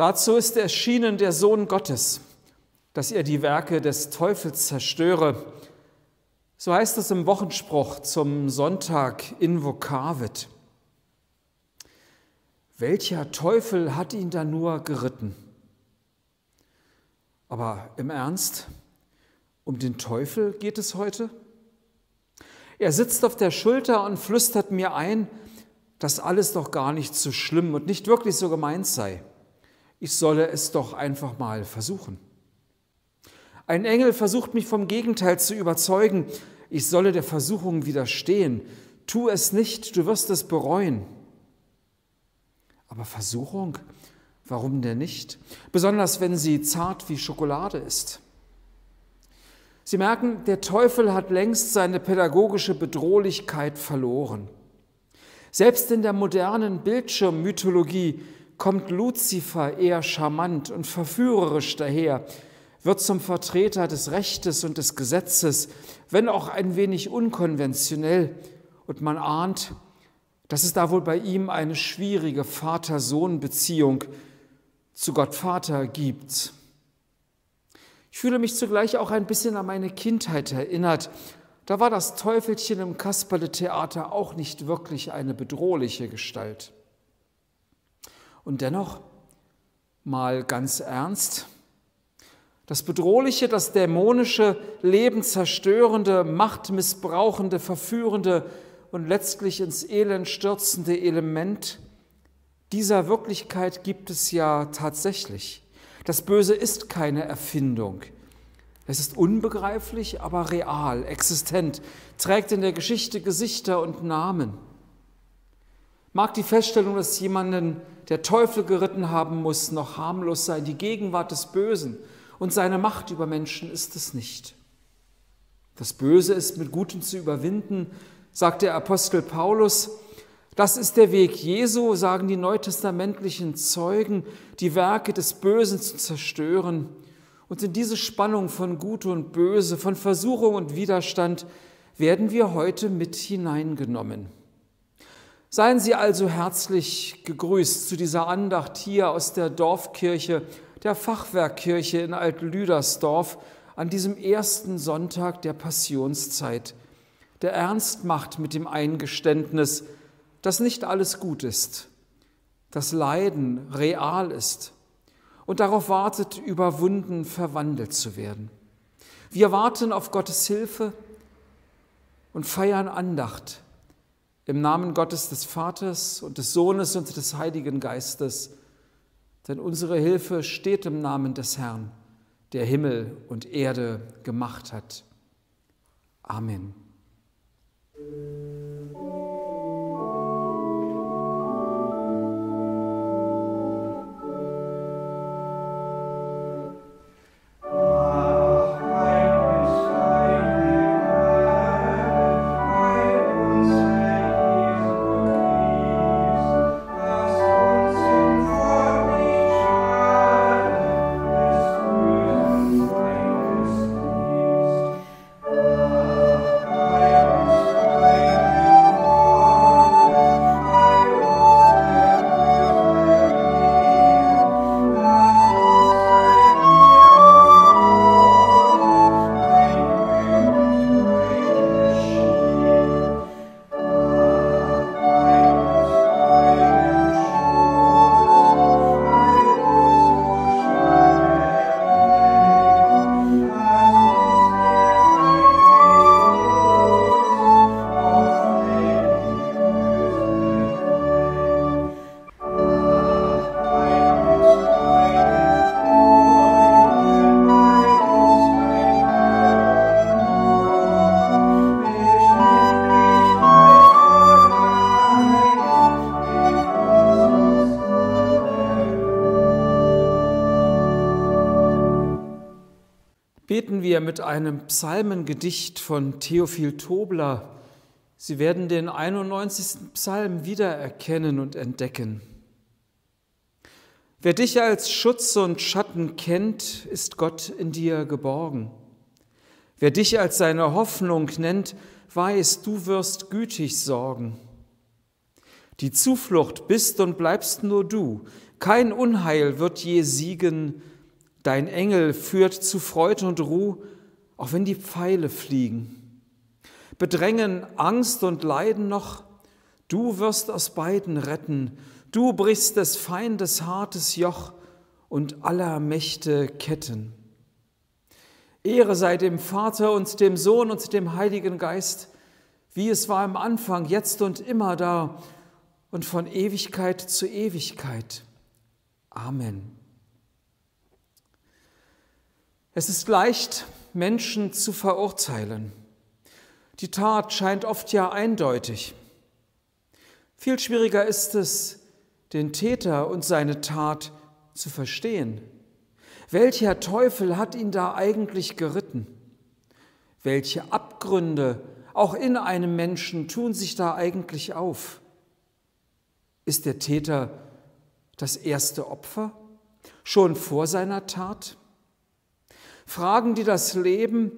Dazu ist erschienen der Sohn Gottes, dass er die Werke des Teufels zerstöre. So heißt es im Wochenspruch zum Sonntag in Vokavit. Welcher Teufel hat ihn da nur geritten? Aber im Ernst, um den Teufel geht es heute? Er sitzt auf der Schulter und flüstert mir ein, dass alles doch gar nicht so schlimm und nicht wirklich so gemeint sei. Ich solle es doch einfach mal versuchen. Ein Engel versucht mich vom Gegenteil zu überzeugen. Ich solle der Versuchung widerstehen. Tu es nicht, du wirst es bereuen. Aber Versuchung, warum denn nicht? Besonders wenn sie zart wie Schokolade ist. Sie merken, der Teufel hat längst seine pädagogische Bedrohlichkeit verloren. Selbst in der modernen Bildschirmmythologie kommt Luzifer eher charmant und verführerisch daher, wird zum Vertreter des Rechtes und des Gesetzes, wenn auch ein wenig unkonventionell, und man ahnt, dass es da wohl bei ihm eine schwierige Vater-Sohn-Beziehung zu Gott Vater gibt. Ich fühle mich zugleich auch ein bisschen an meine Kindheit erinnert. Da war das Teufelchen im Kasperle-Theater auch nicht wirklich eine bedrohliche Gestalt. Und dennoch, mal ganz ernst, das Bedrohliche, das dämonische, lebenszerstörende, machtmissbrauchende, verführende und letztlich ins Elend stürzende Element dieser Wirklichkeit gibt es ja tatsächlich. Das Böse ist keine Erfindung. Es ist unbegreiflich, aber real, existent, trägt in der Geschichte Gesichter und Namen. Mag die Feststellung, dass jemanden der Teufel geritten haben muss, noch harmlos sein. Die Gegenwart des Bösen und seine Macht über Menschen ist es nicht. Das Böse ist mit Gutem zu überwinden, sagt der Apostel Paulus. Das ist der Weg Jesu, sagen die neutestamentlichen Zeugen, die Werke des Bösen zu zerstören. Und in diese Spannung von Gut und Böse, von Versuchung und Widerstand werden wir heute mit hineingenommen. Seien Sie also herzlich gegrüßt zu dieser Andacht hier aus der Dorfkirche, der Fachwerkkirche in Altlüdersdorf an diesem ersten Sonntag der Passionszeit, der ernst macht mit dem Eingeständnis, dass nicht alles gut ist, dass Leiden real ist und darauf wartet, überwunden, verwandelt zu werden. Wir warten auf Gottes Hilfe und feiern Andacht im Namen Gottes des Vaters und des Sohnes und des Heiligen Geistes, denn unsere Hilfe steht im Namen des Herrn, der Himmel und Erde gemacht hat. Amen. Mit einem Psalmengedicht von Theophil Tobler. Sie werden den 91. Psalm wiedererkennen und entdecken. Wer dich als Schutz und Schatten kennt, ist Gott in dir geborgen. Wer dich als seine Hoffnung nennt, weiß, du wirst gütig sorgen. Die Zuflucht bist und bleibst nur du, Kein Unheil wird je siegen, dein Engel führt zu Freude und Ruhe, auch wenn die Pfeile fliegen. Bedrängen Angst und Leiden noch, du wirst aus beiden retten, du brichst des Feindes hartes Joch und aller Mächte Ketten. Ehre sei dem Vater und dem Sohn und dem Heiligen Geist, wie es war im Anfang, jetzt und immer da und von Ewigkeit zu Ewigkeit. Amen. Es ist leicht, Menschen zu verurteilen. Die Tat scheint oft ja eindeutig. Viel schwieriger ist es, den Täter und seine Tat zu verstehen. Welcher Teufel hat ihn da eigentlich geritten? Welche Abgründe auch in einem Menschen tun sich da eigentlich auf? Ist der Täter das erste Opfer schon vor seiner Tat? Fragen, die das Leben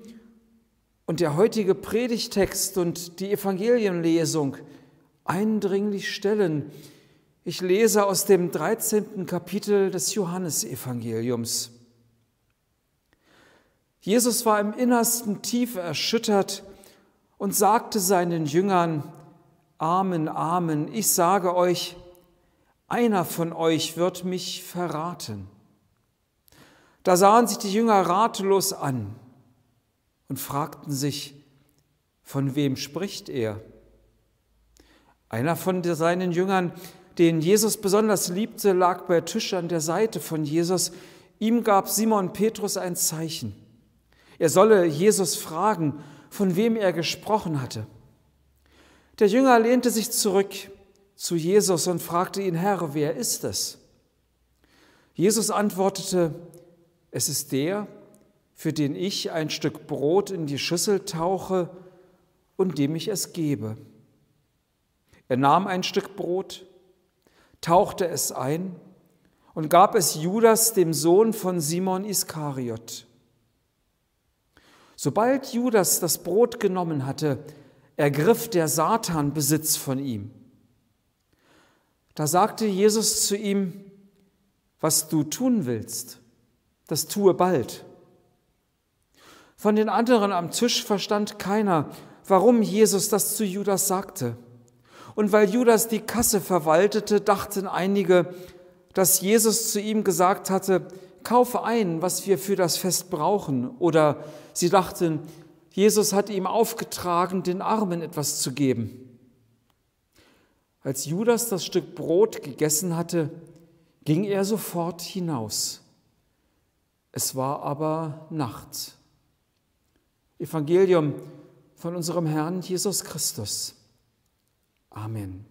und der heutige Predigtext und die Evangelienlesung eindringlich stellen. Ich lese aus dem 13. Kapitel des Johannesevangeliums. Jesus war im Innersten tief erschüttert und sagte seinen Jüngern, Amen, Amen, ich sage euch, einer von euch wird mich verraten. Da sahen sich die Jünger ratlos an und fragten sich, von wem spricht er? Einer von seinen Jüngern, den Jesus besonders liebte, lag bei Tisch an der Seite von Jesus. Ihm gab Simon Petrus ein Zeichen. Er solle Jesus fragen, von wem er gesprochen hatte. Der Jünger lehnte sich zurück zu Jesus und fragte ihn, Herr, wer ist es? Jesus antwortete, es ist der, für den ich ein Stück Brot in die Schüssel tauche und dem ich es gebe. Er nahm ein Stück Brot, tauchte es ein und gab es Judas, dem Sohn von Simon Iskariot. Sobald Judas das Brot genommen hatte, ergriff der Satan Besitz von ihm. Da sagte Jesus zu ihm, was du tun willst, das tue bald. Von den anderen am Tisch verstand keiner, warum Jesus das zu Judas sagte. Und weil Judas die Kasse verwaltete, dachten einige, dass Jesus zu ihm gesagt hatte, kaufe ein, was wir für das Fest brauchen. Oder sie dachten, Jesus hat ihm aufgetragen, den Armen etwas zu geben. Als Judas das Stück Brot gegessen hatte, ging er sofort hinaus. Es war aber Nacht. Evangelium von unserem Herrn Jesus Christus. Amen.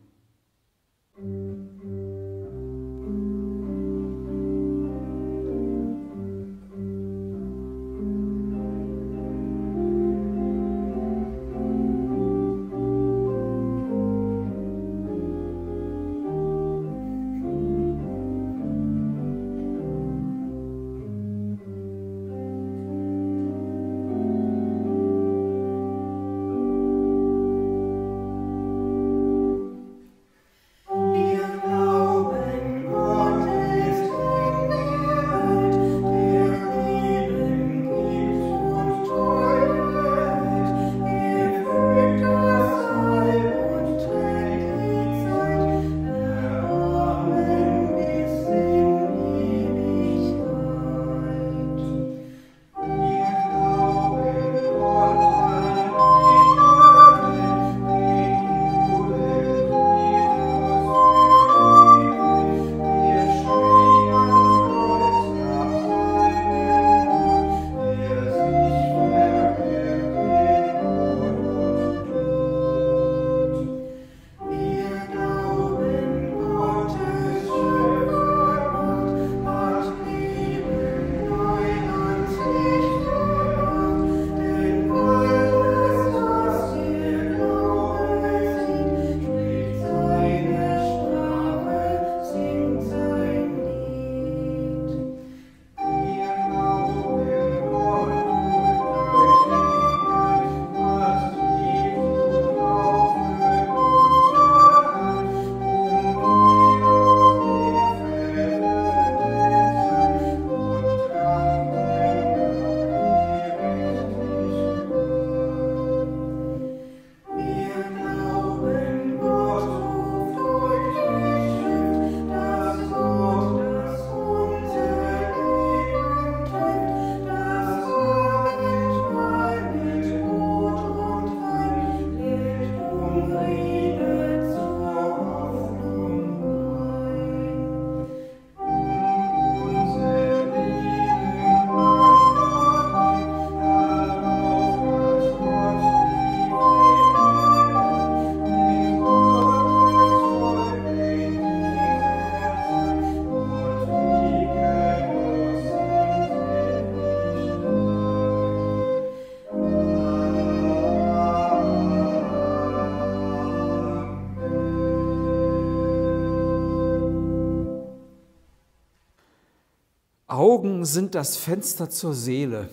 Augen sind das Fenster zur Seele,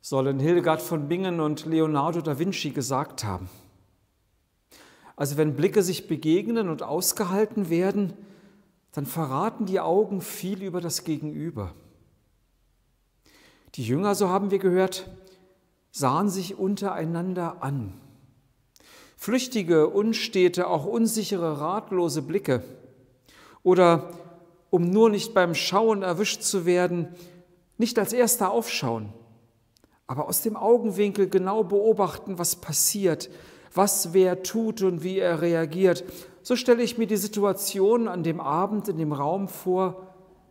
sollen Hildegard von Bingen und Leonardo da Vinci gesagt haben. Also wenn Blicke sich begegnen und ausgehalten werden, dann verraten die Augen viel über das Gegenüber. Die Jünger, so haben wir gehört, sahen sich untereinander an. Flüchtige, unstete, auch unsichere, ratlose Blicke oder um nur nicht beim Schauen erwischt zu werden, nicht als erster aufschauen, aber aus dem Augenwinkel genau beobachten, was passiert, was wer tut und wie er reagiert. So stelle ich mir die Situation an dem Abend in dem Raum vor,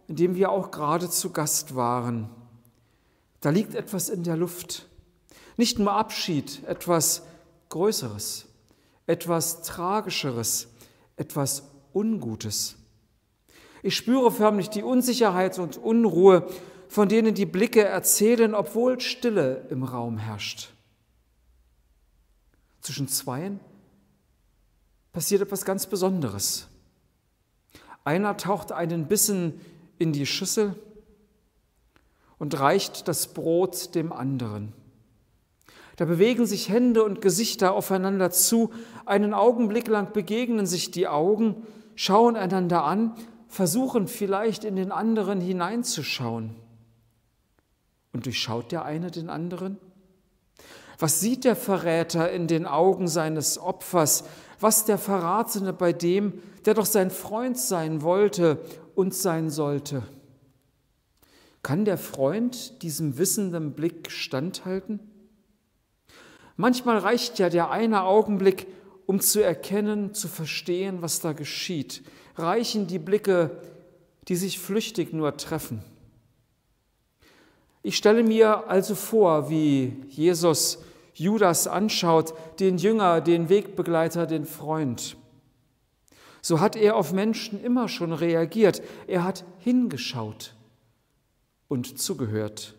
in dem wir auch gerade zu Gast waren. Da liegt etwas in der Luft. Nicht nur Abschied, etwas Größeres, etwas Tragischeres, etwas Ungutes. Ich spüre förmlich die Unsicherheit und Unruhe, von denen die Blicke erzählen, obwohl Stille im Raum herrscht. Zwischen Zweien passiert etwas ganz Besonderes. Einer taucht einen Bissen in die Schüssel und reicht das Brot dem anderen. Da bewegen sich Hände und Gesichter aufeinander zu, einen Augenblick lang begegnen sich die Augen, schauen einander an, versuchen vielleicht in den anderen hineinzuschauen. Und durchschaut der eine den anderen? Was sieht der Verräter in den Augen seines Opfers? Was der Verratene bei dem, der doch sein Freund sein wollte und sein sollte? Kann der Freund diesem wissenden Blick standhalten? Manchmal reicht ja der eine Augenblick, um zu erkennen, zu verstehen, was da geschieht. Reichen die Blicke, die sich flüchtig nur treffen. Ich stelle mir also vor, wie Jesus Judas anschaut, den Jünger, den Wegbegleiter, den Freund. So hat er auf Menschen immer schon reagiert. Er hat hingeschaut und zugehört.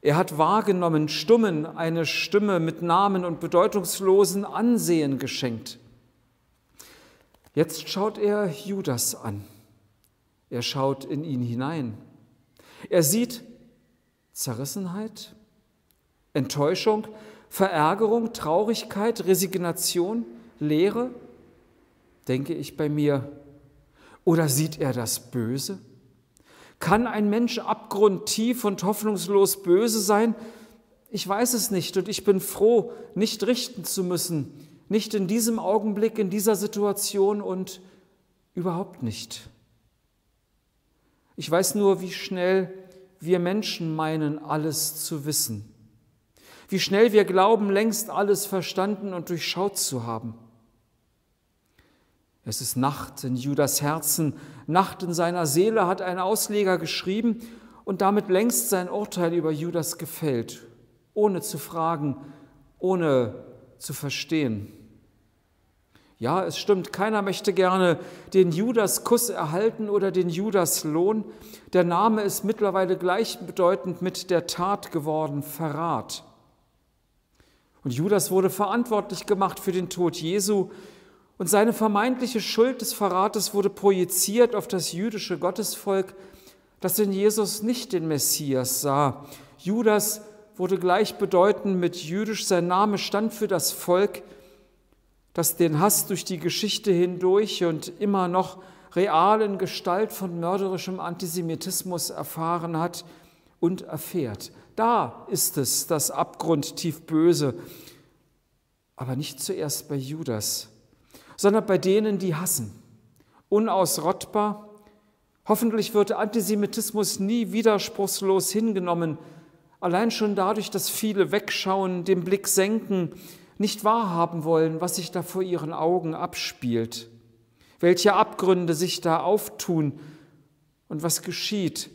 Er hat wahrgenommen, Stummen eine Stimme mit Namen und bedeutungslosen Ansehen geschenkt. Jetzt schaut er Judas an. Er schaut in ihn hinein. Er sieht Zerrissenheit, Enttäuschung, Verärgerung, Traurigkeit, Resignation, Leere, denke ich bei mir. Oder sieht er das Böse? Kann ein Mensch abgrundtief und hoffnungslos böse sein? Ich weiß es nicht und ich bin froh, nicht richten zu müssen, nicht in diesem Augenblick, in dieser Situation und überhaupt nicht. Ich weiß nur, wie schnell wir Menschen meinen, alles zu wissen. Wie schnell wir glauben, längst alles verstanden und durchschaut zu haben. Es ist Nacht in Judas Herzen, Nacht in seiner Seele, hat ein Ausleger geschrieben und damit längst sein Urteil über Judas gefällt, ohne zu fragen, ohne zu verstehen. Ja, es stimmt, keiner möchte gerne den Judas-Kuss erhalten oder den Judas-Lohn. Der Name ist mittlerweile gleichbedeutend mit der Tat geworden, Verrat. Und Judas wurde verantwortlich gemacht für den Tod Jesu, und seine vermeintliche Schuld des Verrates wurde projiziert auf das jüdische Gottesvolk, das in Jesus nicht den Messias sah. Judas wurde gleichbedeutend mit jüdisch, sein Name stand für das Volk, das den Hass durch die Geschichte hindurch und immer noch realen Gestalt von mörderischem Antisemitismus erfahren hat und erfährt. Da ist es das abgrundtief Böse, aber nicht zuerst bei Judas sondern bei denen, die hassen. Unausrottbar. Hoffentlich wird Antisemitismus nie widerspruchslos hingenommen, allein schon dadurch, dass viele wegschauen, den Blick senken, nicht wahrhaben wollen, was sich da vor ihren Augen abspielt, welche Abgründe sich da auftun und was geschieht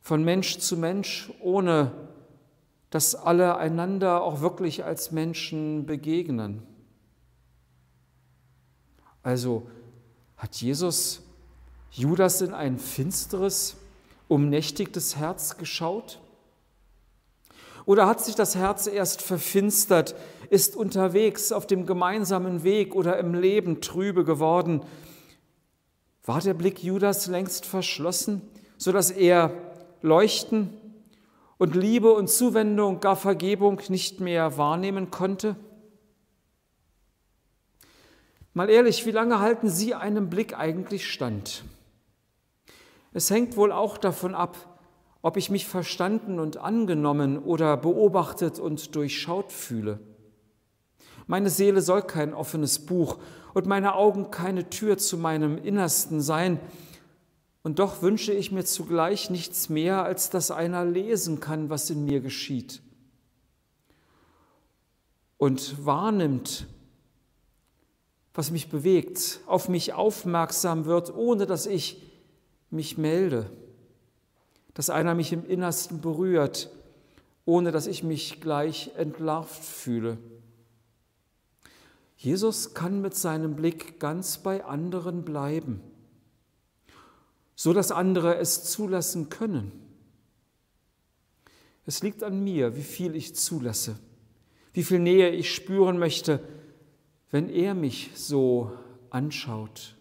von Mensch zu Mensch, ohne dass alle einander auch wirklich als Menschen begegnen. Also hat Jesus Judas in ein finsteres, umnächtigtes Herz geschaut? Oder hat sich das Herz erst verfinstert, ist unterwegs auf dem gemeinsamen Weg oder im Leben trübe geworden? War der Blick Judas längst verschlossen, sodass er leuchten und Liebe und Zuwendung, gar Vergebung nicht mehr wahrnehmen konnte? Mal ehrlich, wie lange halten Sie einem Blick eigentlich stand? Es hängt wohl auch davon ab, ob ich mich verstanden und angenommen oder beobachtet und durchschaut fühle. Meine Seele soll kein offenes Buch und meine Augen keine Tür zu meinem Innersten sein. Und doch wünsche ich mir zugleich nichts mehr, als dass einer lesen kann, was in mir geschieht und wahrnimmt, was mich bewegt, auf mich aufmerksam wird, ohne dass ich mich melde, dass einer mich im Innersten berührt, ohne dass ich mich gleich entlarvt fühle. Jesus kann mit seinem Blick ganz bei anderen bleiben, so dass andere es zulassen können. Es liegt an mir, wie viel ich zulasse, wie viel Nähe ich spüren möchte, wenn er mich so anschaut.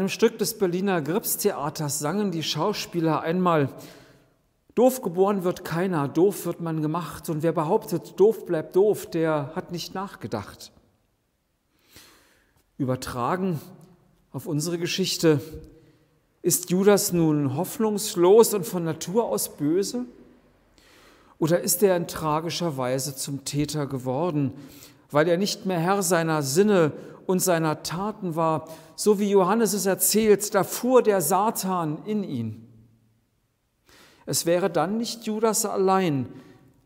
Einem Stück des Berliner Gripstheaters sangen die Schauspieler einmal, Doof geboren wird keiner, doof wird man gemacht. Und wer behauptet, doof bleibt doof, der hat nicht nachgedacht. Übertragen auf unsere Geschichte, ist Judas nun hoffnungslos und von Natur aus böse? Oder ist er in tragischer Weise zum Täter geworden, weil er nicht mehr Herr seiner Sinne und seiner Taten war, so wie Johannes es erzählt, da fuhr der Satan in ihn. Es wäre dann nicht Judas allein,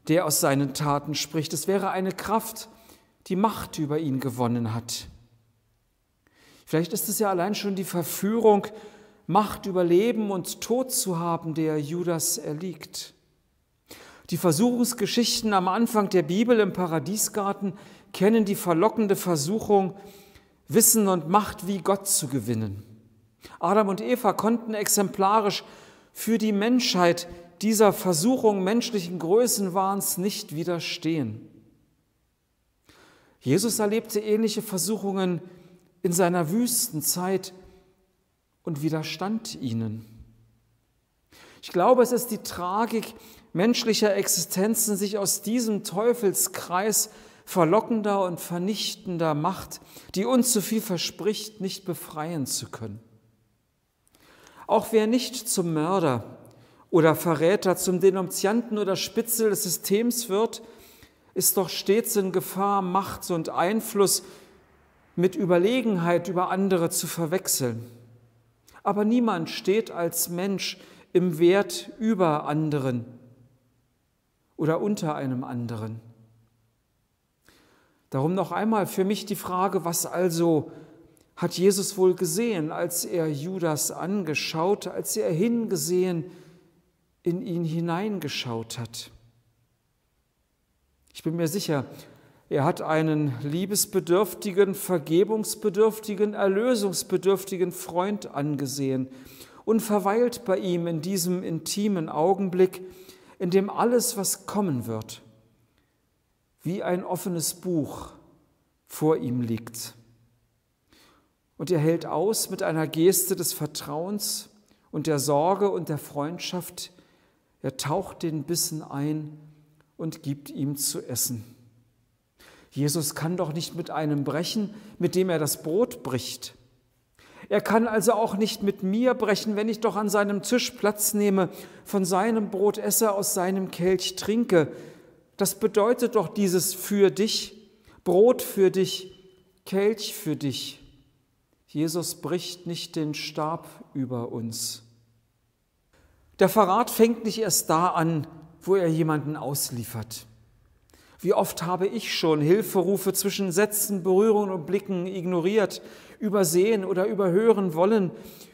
der aus seinen Taten spricht, es wäre eine Kraft, die Macht über ihn gewonnen hat. Vielleicht ist es ja allein schon die Verführung, Macht über Leben und Tod zu haben, der Judas erliegt. Die Versuchungsgeschichten am Anfang der Bibel im Paradiesgarten kennen die verlockende Versuchung, Wissen und Macht wie Gott zu gewinnen. Adam und Eva konnten exemplarisch für die Menschheit dieser Versuchung menschlichen Größenwahns nicht widerstehen. Jesus erlebte ähnliche Versuchungen in seiner Wüstenzeit und widerstand ihnen. Ich glaube, es ist die Tragik menschlicher Existenzen, sich aus diesem Teufelskreis verlockender und vernichtender Macht, die uns so viel verspricht, nicht befreien zu können. Auch wer nicht zum Mörder oder Verräter, zum Denunzianten oder Spitzel des Systems wird, ist doch stets in Gefahr, Macht und Einfluss mit Überlegenheit über andere zu verwechseln. Aber niemand steht als Mensch im Wert über anderen oder unter einem anderen. Darum noch einmal für mich die Frage, was also hat Jesus wohl gesehen, als er Judas angeschaut, als er hingesehen, in ihn hineingeschaut hat? Ich bin mir sicher, er hat einen liebesbedürftigen, vergebungsbedürftigen, erlösungsbedürftigen Freund angesehen und verweilt bei ihm in diesem intimen Augenblick, in dem alles, was kommen wird, wie ein offenes Buch vor ihm liegt. Und er hält aus mit einer Geste des Vertrauens und der Sorge und der Freundschaft. Er taucht den Bissen ein und gibt ihm zu essen. Jesus kann doch nicht mit einem brechen, mit dem er das Brot bricht. Er kann also auch nicht mit mir brechen, wenn ich doch an seinem Tisch Platz nehme, von seinem Brot esse, aus seinem Kelch trinke. Das bedeutet doch dieses für dich, Brot für dich, Kelch für dich. Jesus bricht nicht den Stab über uns. Der Verrat fängt nicht erst da an, wo er jemanden ausliefert. Wie oft habe ich schon Hilferufe zwischen Sätzen, Berührungen und Blicken ignoriert, übersehen oder überhören wollen,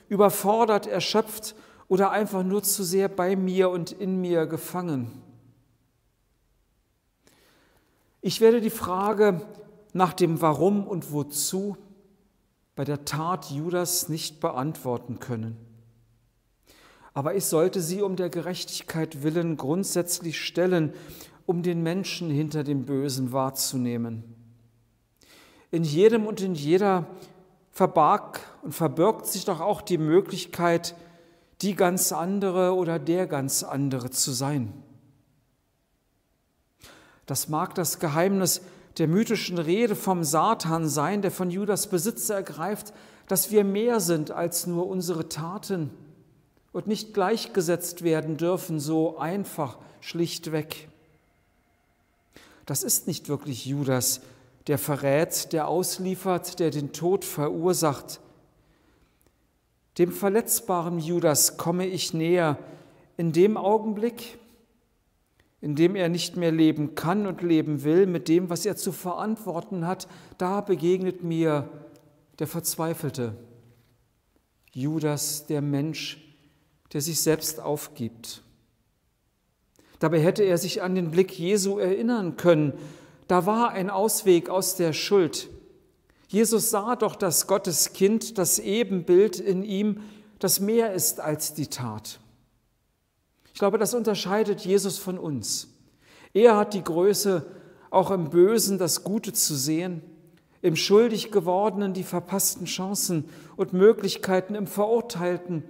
überfordert, erschöpft oder einfach nur zu sehr bei mir und in mir gefangen. Ich werde die Frage nach dem Warum und Wozu bei der Tat Judas nicht beantworten können. Aber ich sollte sie um der Gerechtigkeit willen grundsätzlich stellen um den Menschen hinter dem Bösen wahrzunehmen. In jedem und in jeder verbarg und verbirgt sich doch auch die Möglichkeit, die ganz andere oder der ganz andere zu sein. Das mag das Geheimnis der mythischen Rede vom Satan sein, der von Judas Besitz ergreift, dass wir mehr sind als nur unsere Taten und nicht gleichgesetzt werden dürfen, so einfach, schlichtweg. Das ist nicht wirklich Judas, der verrät, der ausliefert, der den Tod verursacht. Dem verletzbaren Judas komme ich näher in dem Augenblick, in dem er nicht mehr leben kann und leben will, mit dem, was er zu verantworten hat, da begegnet mir der Verzweifelte, Judas, der Mensch, der sich selbst aufgibt. Dabei hätte er sich an den Blick Jesu erinnern können. Da war ein Ausweg aus der Schuld. Jesus sah doch das Gotteskind, das Ebenbild in ihm, das mehr ist als die Tat. Glaube, das unterscheidet Jesus von uns. Er hat die Größe, auch im Bösen das Gute zu sehen, im schuldig gewordenen die verpassten Chancen und Möglichkeiten, im Verurteilten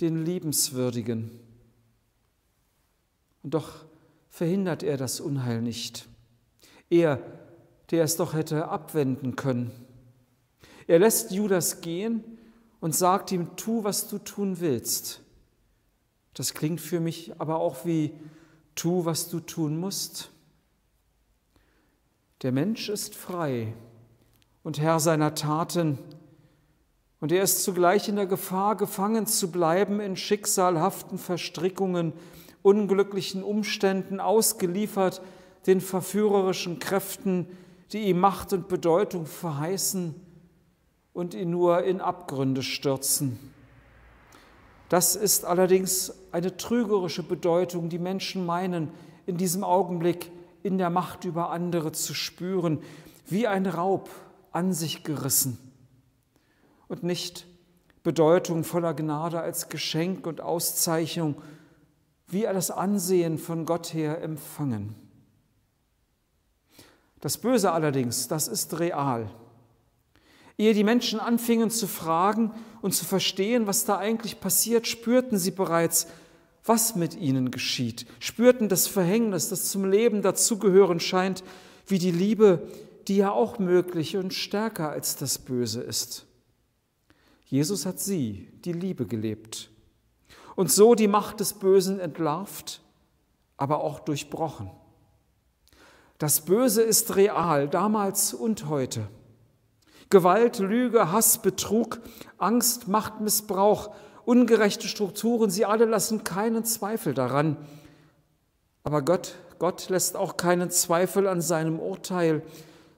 den Liebenswürdigen. Und doch verhindert er das Unheil nicht. Er, der es doch hätte abwenden können. Er lässt Judas gehen und sagt ihm, tu, was du tun willst. Das klingt für mich aber auch wie, tu, was du tun musst. Der Mensch ist frei und Herr seiner Taten, und er ist zugleich in der Gefahr, gefangen zu bleiben in schicksalhaften Verstrickungen unglücklichen Umständen ausgeliefert, den verführerischen Kräften, die ihm Macht und Bedeutung verheißen und ihn nur in Abgründe stürzen. Das ist allerdings eine trügerische Bedeutung, die Menschen meinen, in diesem Augenblick in der Macht über andere zu spüren, wie ein Raub an sich gerissen und nicht Bedeutung voller Gnade als Geschenk und Auszeichnung wie das Ansehen von Gott her empfangen. Das Böse allerdings, das ist real. Ehe die Menschen anfingen zu fragen und zu verstehen, was da eigentlich passiert, spürten sie bereits, was mit ihnen geschieht, spürten das Verhängnis, das zum Leben dazugehören scheint, wie die Liebe, die ja auch möglich und stärker als das Böse ist. Jesus hat sie, die Liebe, gelebt und so die Macht des Bösen entlarvt, aber auch durchbrochen. Das Böse ist real, damals und heute. Gewalt, Lüge, Hass, Betrug, Angst, Machtmissbrauch, ungerechte Strukturen, sie alle lassen keinen Zweifel daran. Aber Gott, Gott lässt auch keinen Zweifel an seinem Urteil,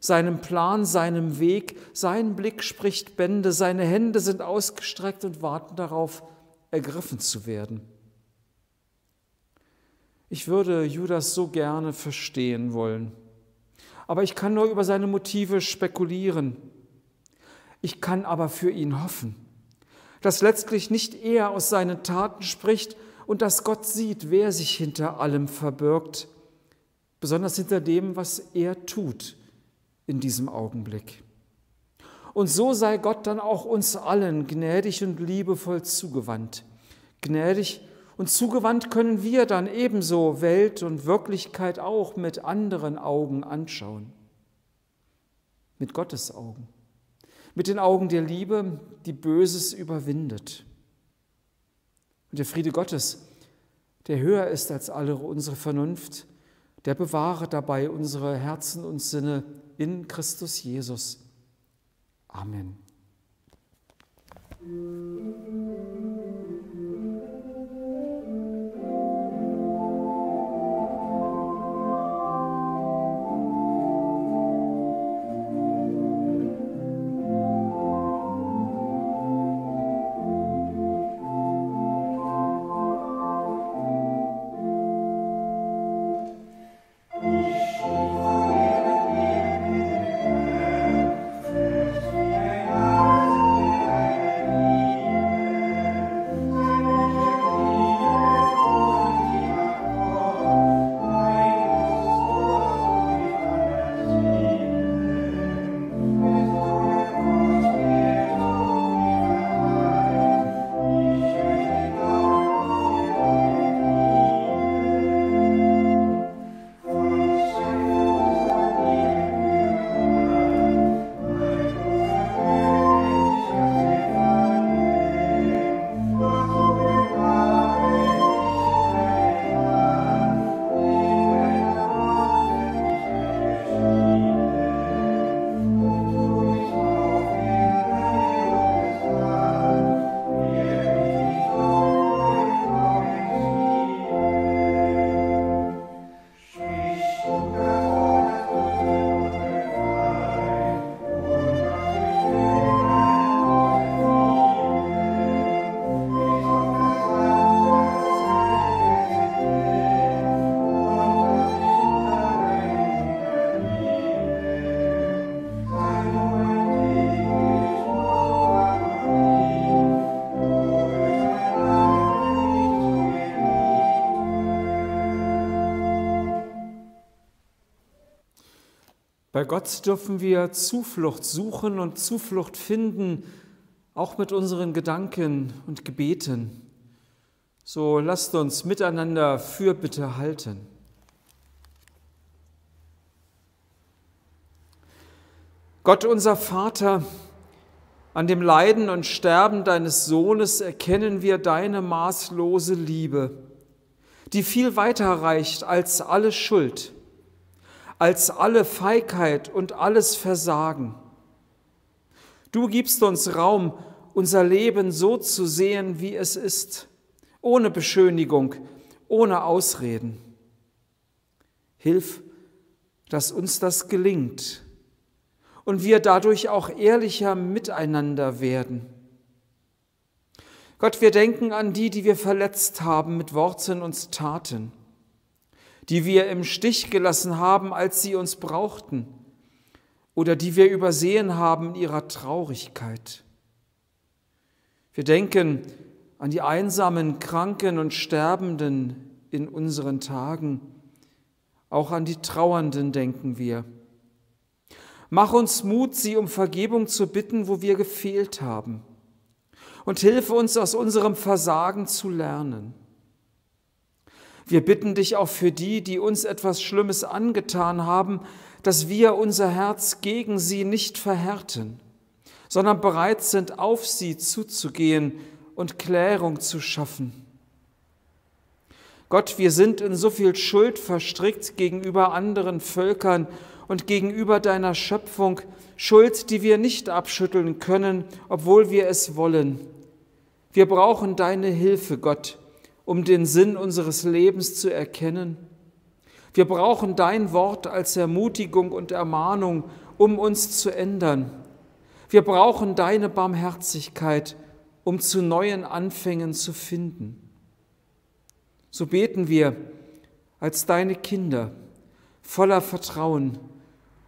seinem Plan, seinem Weg. Sein Blick spricht Bände, seine Hände sind ausgestreckt und warten darauf, ergriffen zu werden. Ich würde Judas so gerne verstehen wollen, aber ich kann nur über seine Motive spekulieren. Ich kann aber für ihn hoffen, dass letztlich nicht er aus seinen Taten spricht und dass Gott sieht, wer sich hinter allem verbirgt, besonders hinter dem, was er tut in diesem Augenblick. Und so sei Gott dann auch uns allen gnädig und liebevoll zugewandt. Gnädig und zugewandt können wir dann ebenso Welt und Wirklichkeit auch mit anderen Augen anschauen. Mit Gottes Augen. Mit den Augen der Liebe, die Böses überwindet. Und der Friede Gottes, der höher ist als alle unsere Vernunft, der bewahre dabei unsere Herzen und Sinne in Christus Jesus. Amen. Gott dürfen wir Zuflucht suchen und Zuflucht finden, auch mit unseren Gedanken und Gebeten. So lasst uns miteinander Fürbitte halten. Gott unser Vater, an dem Leiden und Sterben deines Sohnes erkennen wir deine maßlose Liebe, die viel weiter reicht als alle Schuld als alle Feigheit und alles Versagen. Du gibst uns Raum, unser Leben so zu sehen, wie es ist, ohne Beschönigung, ohne Ausreden. Hilf, dass uns das gelingt und wir dadurch auch ehrlicher miteinander werden. Gott, wir denken an die, die wir verletzt haben mit Worten und Taten die wir im Stich gelassen haben, als sie uns brauchten, oder die wir übersehen haben in ihrer Traurigkeit. Wir denken an die einsamen, Kranken und Sterbenden in unseren Tagen, auch an die Trauernden denken wir. Mach uns Mut, sie um Vergebung zu bitten, wo wir gefehlt haben. Und hilfe uns aus unserem Versagen zu lernen. Wir bitten dich auch für die, die uns etwas Schlimmes angetan haben, dass wir unser Herz gegen sie nicht verhärten, sondern bereit sind, auf sie zuzugehen und Klärung zu schaffen. Gott, wir sind in so viel Schuld verstrickt gegenüber anderen Völkern und gegenüber deiner Schöpfung, Schuld, die wir nicht abschütteln können, obwohl wir es wollen. Wir brauchen deine Hilfe, Gott, um den Sinn unseres Lebens zu erkennen. Wir brauchen dein Wort als Ermutigung und Ermahnung, um uns zu ändern. Wir brauchen deine Barmherzigkeit, um zu neuen Anfängen zu finden. So beten wir als deine Kinder voller Vertrauen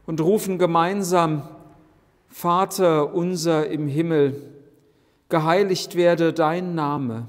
und rufen gemeinsam, Vater unser im Himmel, geheiligt werde dein Name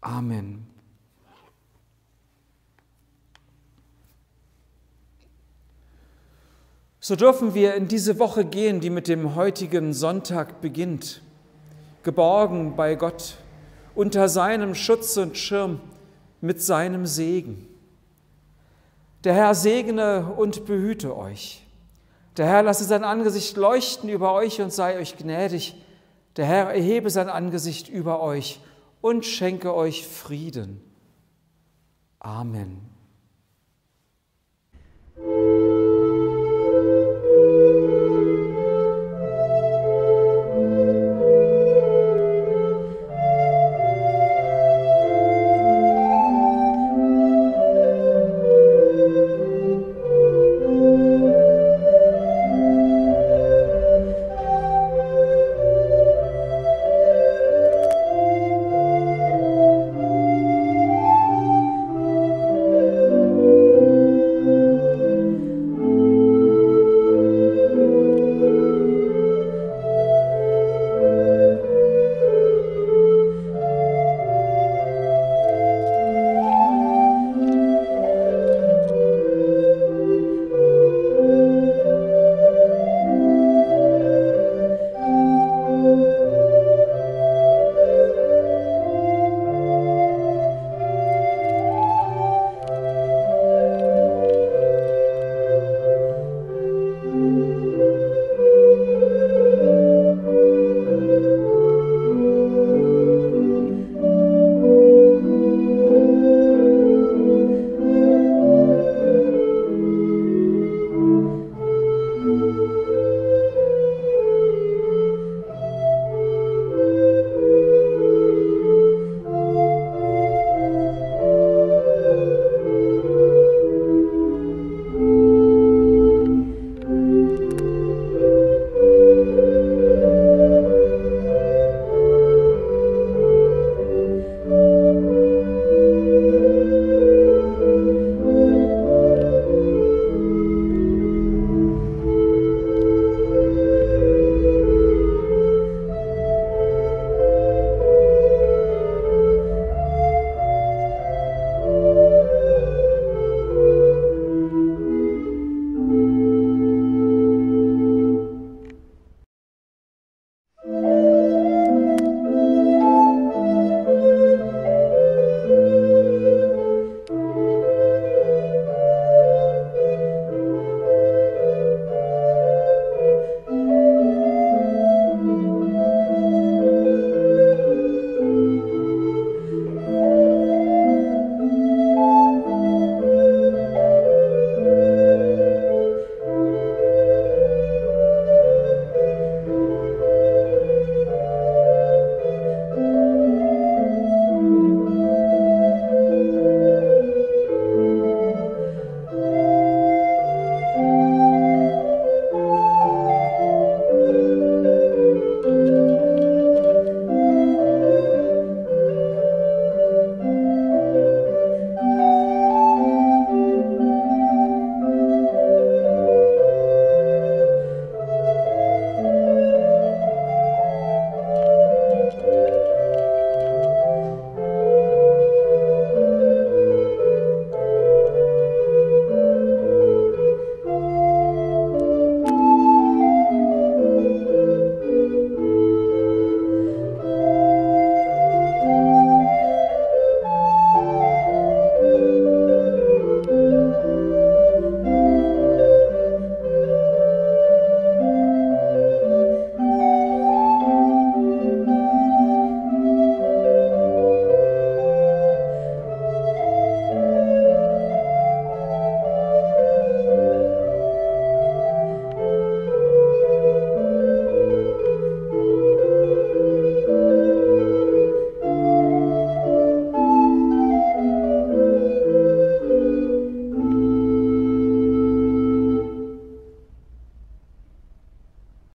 Amen. So dürfen wir in diese Woche gehen, die mit dem heutigen Sonntag beginnt, geborgen bei Gott, unter seinem Schutz und Schirm, mit seinem Segen. Der Herr segne und behüte euch. Der Herr lasse sein Angesicht leuchten über euch und sei euch gnädig. Der Herr erhebe sein Angesicht über euch und schenke euch Frieden. Amen.